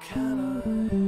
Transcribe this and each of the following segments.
can I?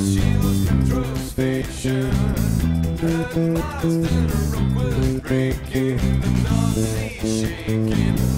shields control station. The bottles breaking, the Nazi shaking.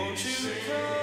Won't you come?